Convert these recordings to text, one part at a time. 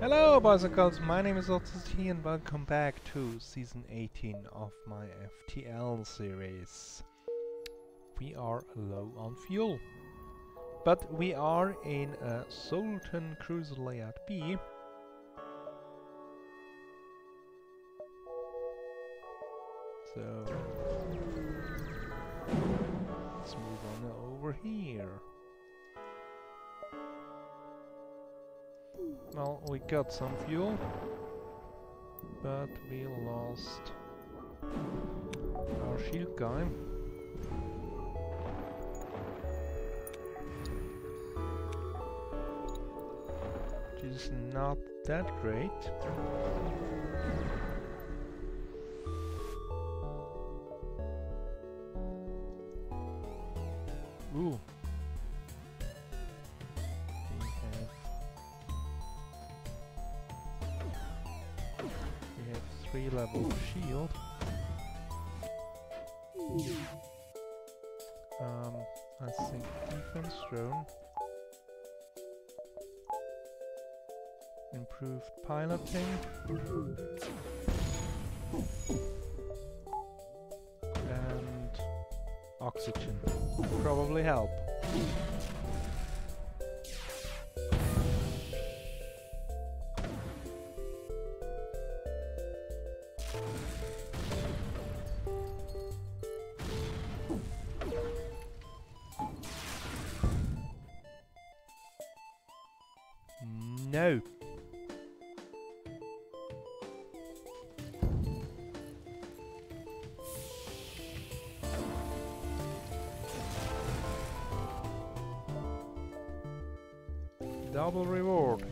Hello boys and girls, my name is Otis T and welcome back to season 18 of my FTL series. We are low on fuel, but we are in a Zoltan cruiser layout B. So let's move on over here. Well, we got some fuel, but we lost our shield guy. Which is not that great. 3 level shield. Um, let's think defense drone. Improved piloting. And oxygen. Probably help. No. Double reward.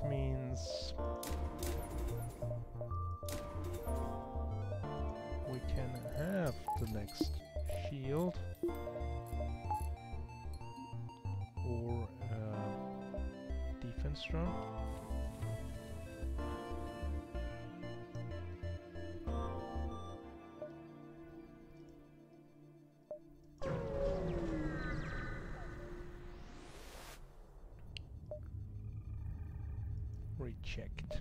Which means we can have the next shield or uh, defense drone. Rechecked.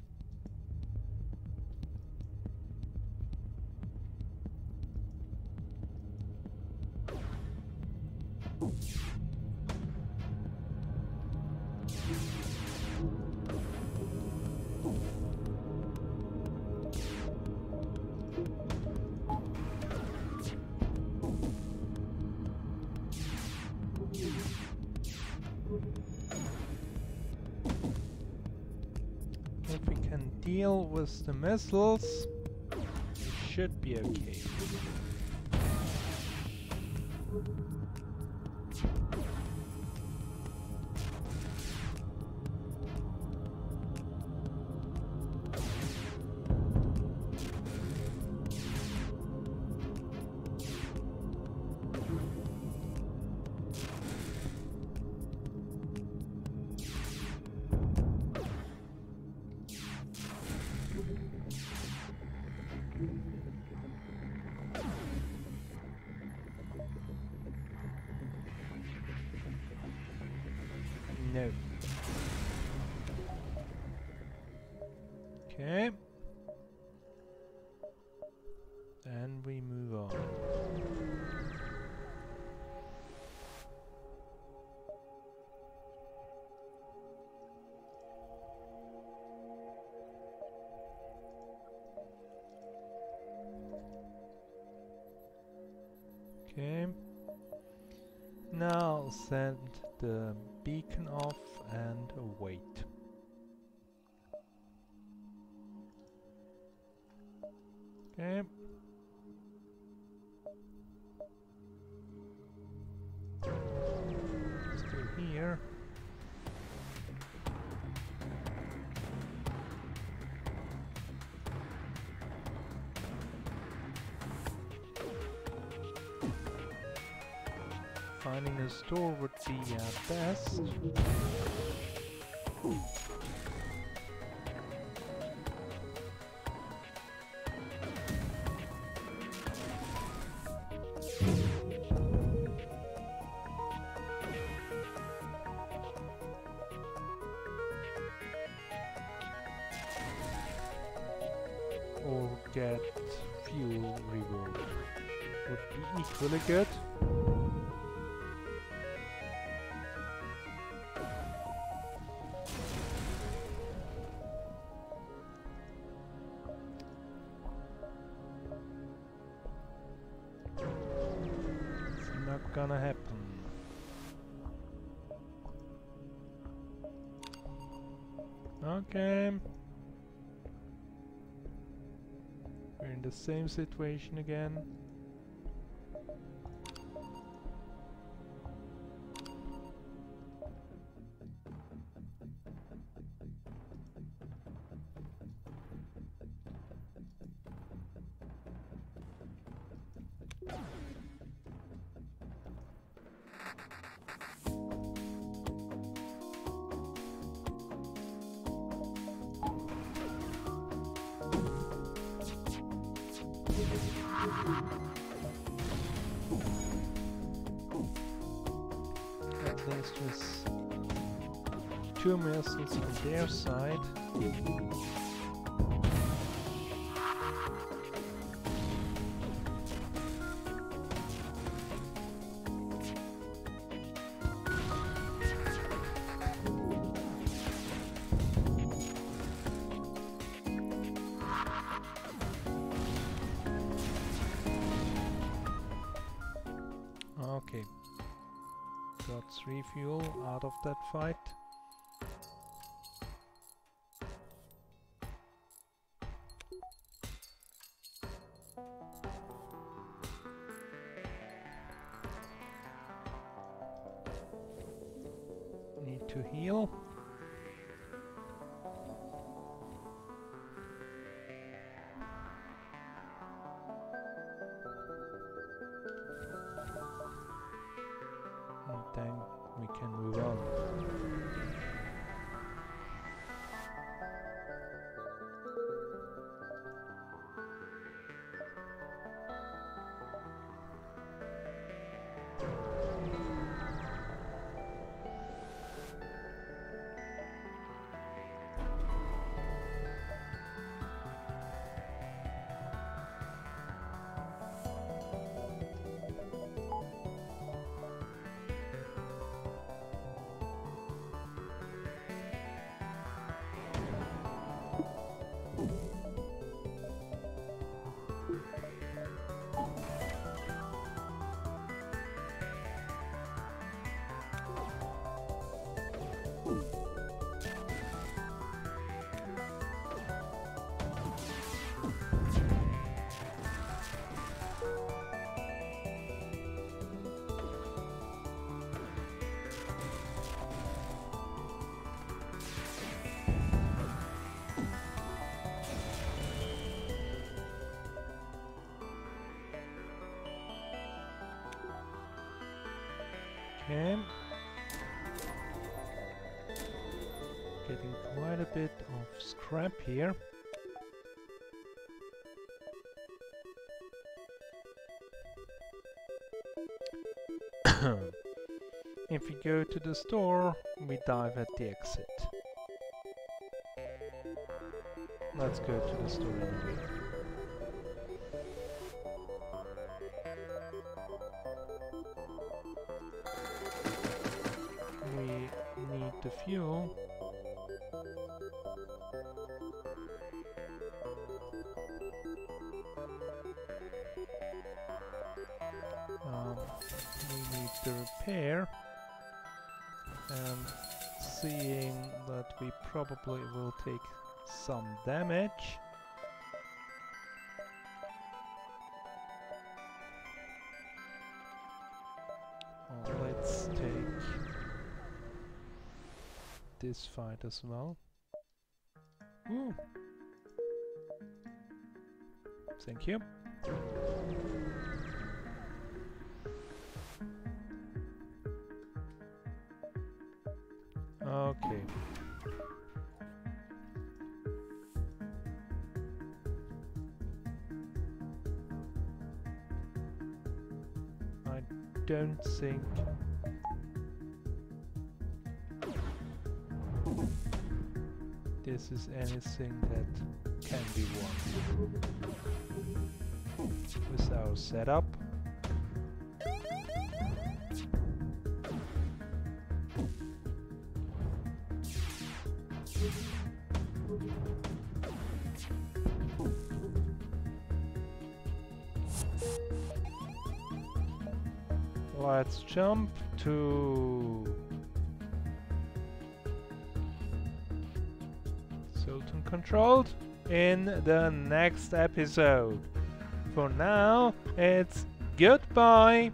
Deal with the missiles, we should be okay. No. Okay. Then we move on. Now send the beacon off and wait. Okay. Finding a store would be uh, best. or get fuel reward. Would be equally good. Gonna happen. Okay. We're in the same situation again. At least with two missiles on their side. Okay. Got three fuel out of that fight. Need to heal. Okay. Getting quite a bit of scrap here. if we go to the store, we dive at the exit. Let's go to the store anyway. The fuel. Um, we need to repair. And seeing that we probably will take some damage. Let's take this fight as well. Ooh. Thank you. Okay. I don't think this is anything that can be won with our setup. Let's jump to controlled in the next episode. For now, it's goodbye.